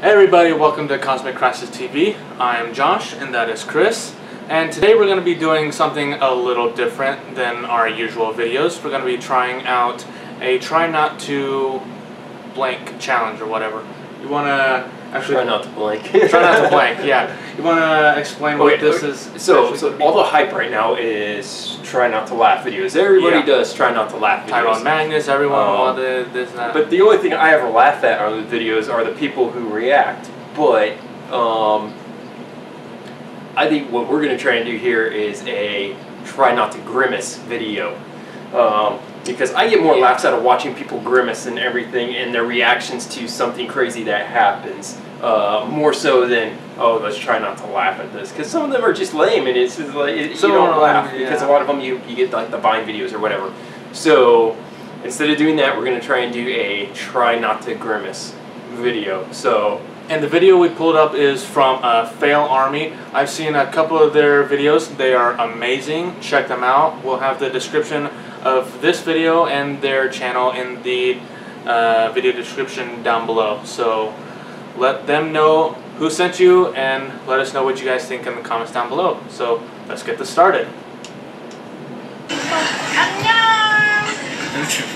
Hey everybody, welcome to Cosmic Crisis TV. I am Josh and that is Chris. And today we're going to be doing something a little different than our usual videos. We're going to be trying out a try not to blank challenge or whatever. You want to actually Try not to blank. try not to blank, yeah. You want to explain what Okay, this okay, is? So, so all the hype right now is try not to laugh videos. Everybody Yeah. does try not to laugh videos. Tyrone Magnus, everyone Um, wanted this and that. But the only thing I ever laugh at on the videos are the people who react. But um, I think what we're gonna try and do here is a try not to grimace video. Um, because I get more laughs out of watching people grimace and everything and their reactions to something crazy that happens. Uh, more so than oh let's try not to laugh at this because some of them are just lame and it's just like it, you don't laugh lame, because a lot of them you, you get like the Vine videos or whatever. So instead of doing that, we're gonna try and do a try not to grimace video. So And the video we pulled up is from uh, FailArmy. I've seen a couple of their videos. They are amazing. Check them out. We'll have the description of this video and their channel in the uh, video description down below. So let them know who sent you and let us know what you guys think in the comments down below. So let's get this started.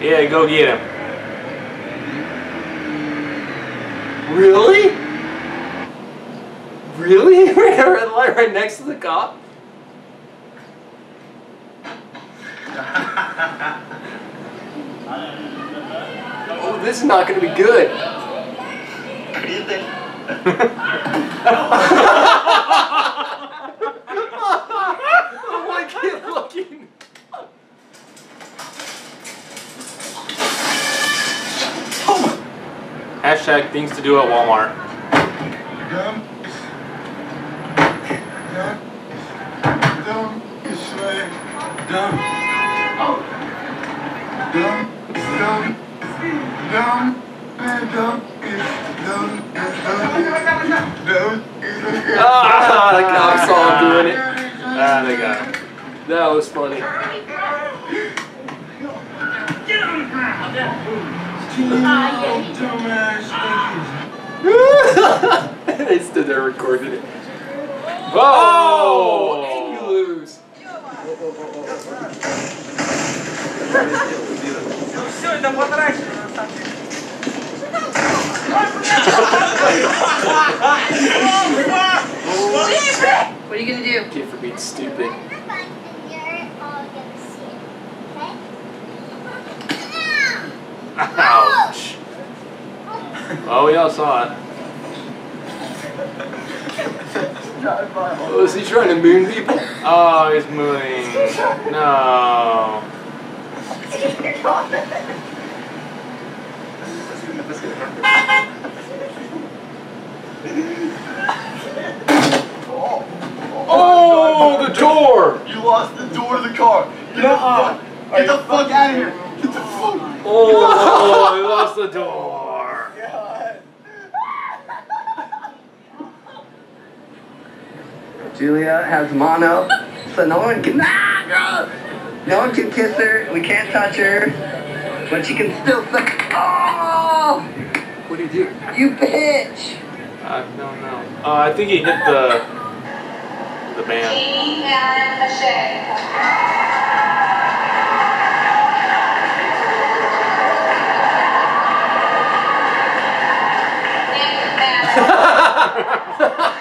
Yeah, go get him. Really? Really? We're at a red light right next to the cop? Oh, this is not going to be good. What do you think? oh my kid looking. Hashtag things to do at Walmart. Ah, the cop saw him doing it. Ah, they got him. That was funny. they stood there recording it. Whoa! And you lose. What are you gonna do? Kid for being stupid. Ouch. Oh, we all saw it. Oh, he trying to moon people? Oh, he's mooning. No. Oh, the door! You lost the door to the car. Get the fuck. Get the fuck out of here. Get the fuck. Out of here! Oh, he lost the door. Julia has mono, so no one can. Ah, no one can kiss her. We can't touch her, but she can still suck. Oh, What do you do? you bitch! I don't know. Uh, I think he hit the the band.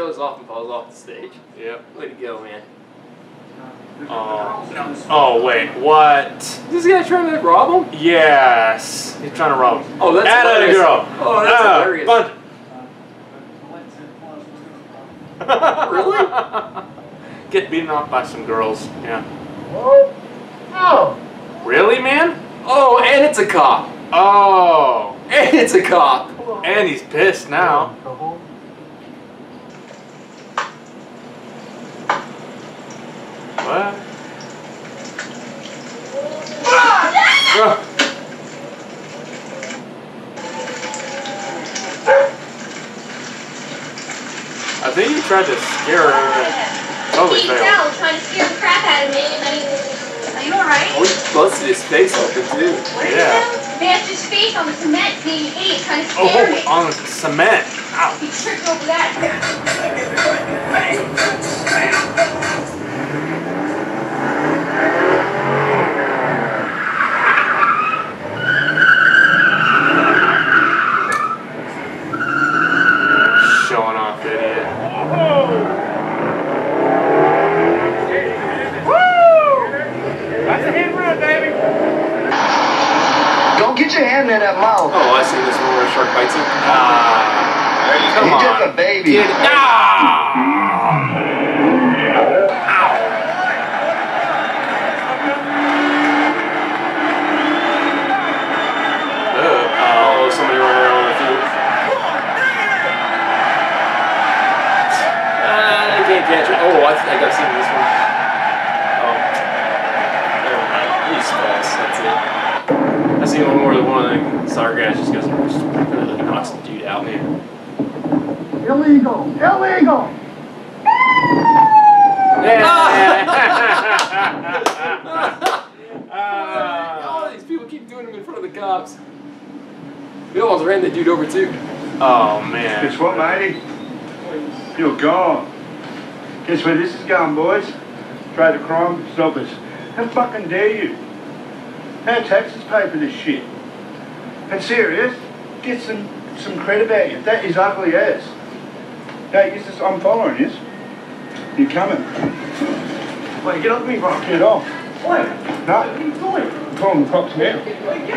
shows off and falls off the stage. Yep. Way to go, man. Oh. Oh wait. What? This guy trying to rob him? Yes. He's trying to rob him. Oh, that's Atta hilarious. girl. Oh, that's Ah, hilarious. bunch- Really? Get beaten up by some girls. Yeah. Oh. Oh. Really, man? Oh, and it's a cop. Oh. And it's a cop. And he's pissed now. What? Ah! I think you tried to scare her. Totally He's failed. now trying to scare the crap out of me. Are you alright? Oh, he busted his face open, too. What did Yeah. you Bashed his face on the cement being ate, trying to Oh, scare me. on the cement. Ow. He tripped over that. Showing off, idiot. That's a hit run, baby. Don't get your hand in that mouth. Oh, I've seen this one where a shark bites him. Ah. Come He's just a baby. Get ah! Oh, somebody running around the field. Uh, I can't catch it. Oh, I think I've seen this one. Oh. Never mind. He falls. That's it. I seen one more. The one of the sorry guys just goes and just really knocks the dude out. Man. Illegal. Illegal. oh, these people keep doing them in front of the cops. We almost ran the dude over too. Oh man. Guess what, matey? You're gone. Guess where this is going, boys? Try the crime stoppers. How fucking dare you? How taxes pay for this shit? And serious, get some some credit about you. That is ugly as. Hey, is this, I'm following you. You coming? Wait, get off me, bro. Get off. What? No. What are you doing? I'm calling the cops now.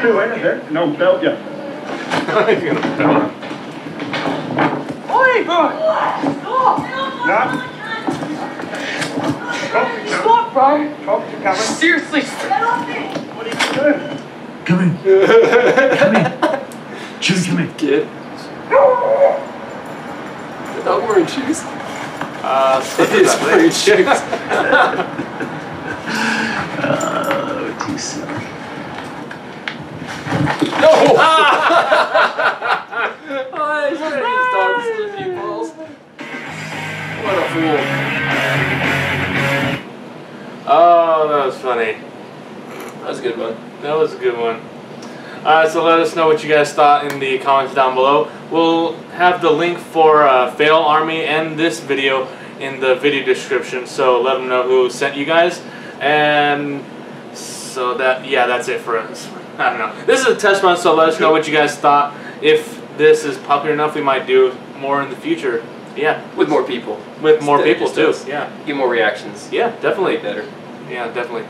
Do anything, and I'll belt you. He's gonna belt him. Oi, bro! No. Stop, bro. Cops are coming. Seriously. What are you doing? Come in. Come in. Jimmy, come in. Kid. The dog wearing shoes. Uh, It slippers, is wearing shoes. Oh, too silly. No! oh, he's trying to his dog slip he falls. What a fool. Oh, that was funny. That was a good one. That was a good one. Alright, so let us know what you guys thought in the comments down below. We'll have the link for uh, FailArmy and this video in the video description, so let them know who sent you guys. And so that, yeah, that's it for us. I don't know. This is a test run, so let us know what you guys thought. If this is popular enough, we might do more in the future. Yeah, With more people. with more Instead people too. us. Yeah, Get more reactions. yeah, definitely. Better. Yeah, definitely.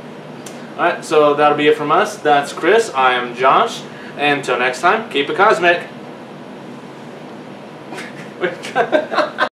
Alright, so that'll be it from us. That's Chris. I am Josh. And until next time, keep it cosmic.